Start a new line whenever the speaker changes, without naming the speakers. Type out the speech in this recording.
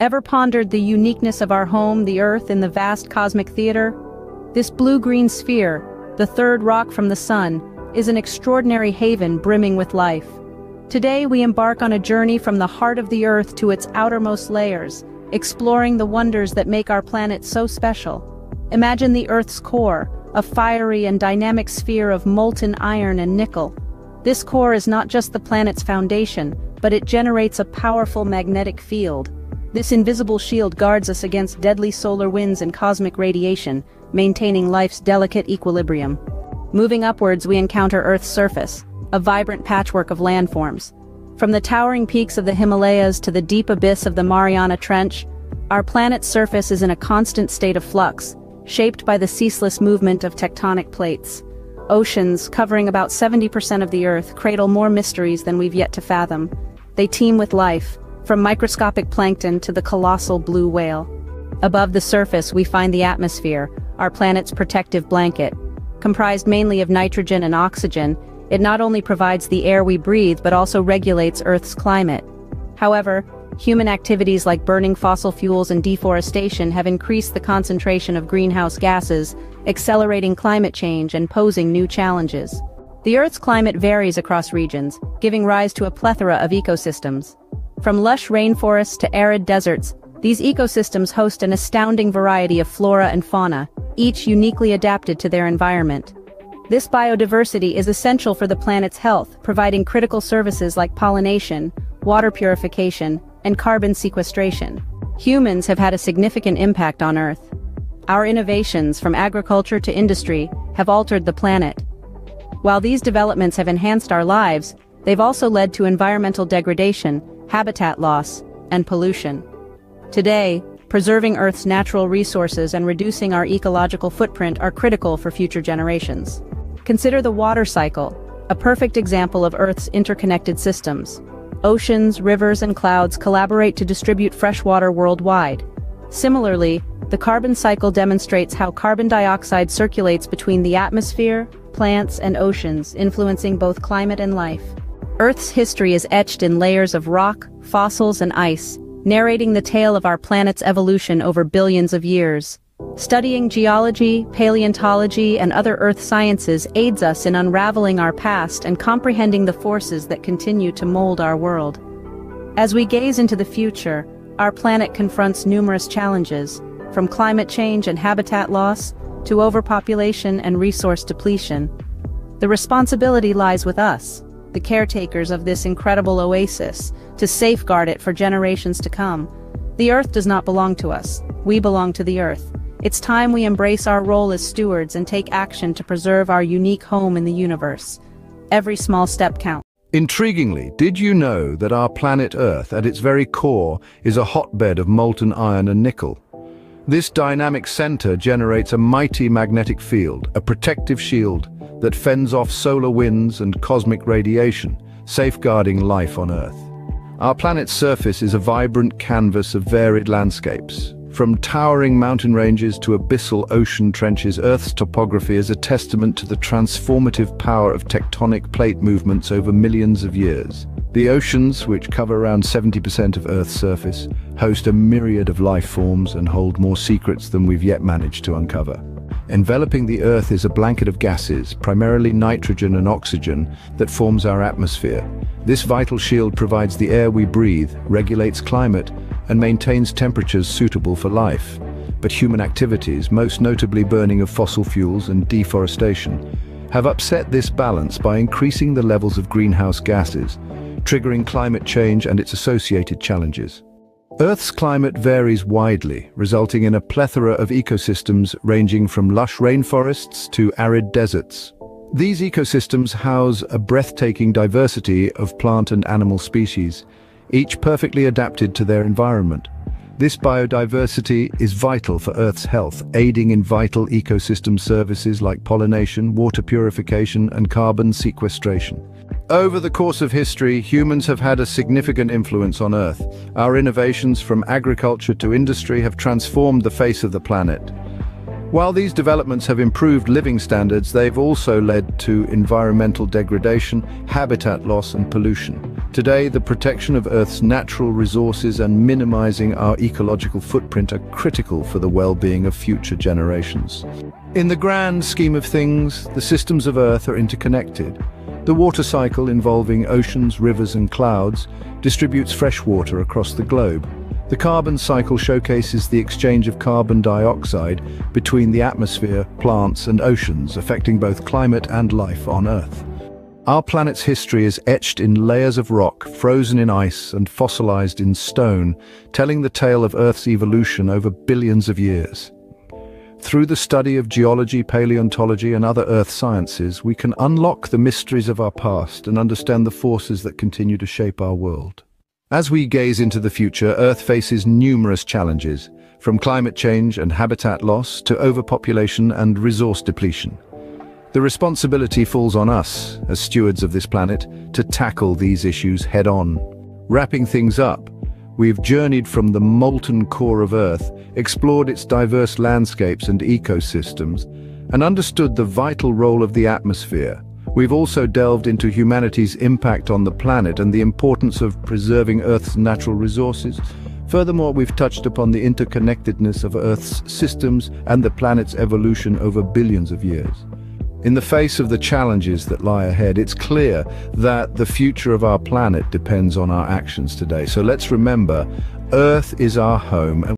Ever pondered the uniqueness of our home, the Earth, in the vast cosmic theater? This blue-green sphere, the third rock from the sun, is an extraordinary haven brimming with life. Today we embark on a journey from the heart of the Earth to its outermost layers, exploring the wonders that make our planet so special. Imagine the Earth's core, a fiery and dynamic sphere of molten iron and nickel. This core is not just the planet's foundation, but it generates a powerful magnetic field. This invisible shield guards us against deadly solar winds and cosmic radiation, maintaining life's delicate equilibrium. Moving upwards we encounter Earth's surface, a vibrant patchwork of landforms. From the towering peaks of the Himalayas to the deep abyss of the Mariana Trench, our planet's surface is in a constant state of flux, shaped by the ceaseless movement of tectonic plates. Oceans, covering about 70% of the Earth, cradle more mysteries than we've yet to fathom. They teem with life, from microscopic plankton to the colossal blue whale. Above the surface we find the atmosphere, our planet's protective blanket. Comprised mainly of nitrogen and oxygen, it not only provides the air we breathe but also regulates Earth's climate. However, human activities like burning fossil fuels and deforestation have increased the concentration of greenhouse gases, accelerating climate change and posing new challenges. The Earth's climate varies across regions, giving rise to a plethora of ecosystems. From lush rainforests to arid deserts, these ecosystems host an astounding variety of flora and fauna, each uniquely adapted to their environment. This biodiversity is essential for the planet's health, providing critical services like pollination, water purification, and carbon sequestration. Humans have had a significant impact on Earth. Our innovations, from agriculture to industry, have altered the planet. While these developments have enhanced our lives, they've also led to environmental degradation, habitat loss, and pollution. Today, preserving Earth's natural resources and reducing our ecological footprint are critical for future generations. Consider the water cycle, a perfect example of Earth's interconnected systems. Oceans, rivers, and clouds collaborate to distribute fresh water worldwide. Similarly, the carbon cycle demonstrates how carbon dioxide circulates between the atmosphere, plants, and oceans, influencing both climate and life. Earth's history is etched in layers of rock, fossils, and ice, narrating the tale of our planet's evolution over billions of years. Studying geology, paleontology, and other earth sciences aids us in unraveling our past and comprehending the forces that continue to mold our world. As we gaze into the future, our planet confronts numerous challenges, from climate change and habitat loss to overpopulation and resource depletion. The responsibility lies with us, the caretakers of this incredible oasis, to safeguard it for generations to come. The Earth does not belong to us, we belong to the Earth. It's time we embrace our role as stewards and take action to preserve our unique home in the universe. Every small step counts.
Intriguingly, did you know that our planet Earth, at its very core, is a hotbed of molten iron and nickel? This dynamic center generates a mighty magnetic field, a protective shield that fends off solar winds and cosmic radiation, safeguarding life on Earth. Our planet's surface is a vibrant canvas of varied landscapes, from towering mountain ranges to abyssal ocean trenches, Earth's topography is a testament to the transformative power of tectonic plate movements over millions of years. The oceans, which cover around 70% of Earth's surface, host a myriad of life forms and hold more secrets than we've yet managed to uncover. Enveloping the Earth is a blanket of gases, primarily nitrogen and oxygen, that forms our atmosphere. This vital shield provides the air we breathe, regulates climate, and maintains temperatures suitable for life. But human activities, most notably burning of fossil fuels and deforestation, have upset this balance by increasing the levels of greenhouse gases, triggering climate change and its associated challenges. Earth's climate varies widely, resulting in a plethora of ecosystems ranging from lush rainforests to arid deserts. These ecosystems house a breathtaking diversity of plant and animal species, each perfectly adapted to their environment. This biodiversity is vital for Earth's health, aiding in vital ecosystem services like pollination, water purification and carbon sequestration. Over the course of history, humans have had a significant influence on Earth. Our innovations from agriculture to industry have transformed the face of the planet. While these developments have improved living standards, they've also led to environmental degradation, habitat loss and pollution. Today, the protection of Earth's natural resources and minimizing our ecological footprint are critical for the well-being of future generations. In the grand scheme of things, the systems of Earth are interconnected. The water cycle involving oceans, rivers and clouds distributes fresh water across the globe. The carbon cycle showcases the exchange of carbon dioxide between the atmosphere, plants and oceans, affecting both climate and life on Earth. Our planet's history is etched in layers of rock, frozen in ice and fossilized in stone, telling the tale of Earth's evolution over billions of years. Through the study of geology, paleontology and other earth sciences, we can unlock the mysteries of our past and understand the forces that continue to shape our world. As we gaze into the future, Earth faces numerous challenges, from climate change and habitat loss to overpopulation and resource depletion. The responsibility falls on us, as stewards of this planet, to tackle these issues head-on. Wrapping things up, we've journeyed from the molten core of Earth, explored its diverse landscapes and ecosystems, and understood the vital role of the atmosphere, We've also delved into humanity's impact on the planet and the importance of preserving Earth's natural resources. Furthermore, we've touched upon the interconnectedness of Earth's systems and the planet's evolution over billions of years. In the face of the challenges that lie ahead, it's clear that the future of our planet depends on our actions today. So let's remember, Earth is our home.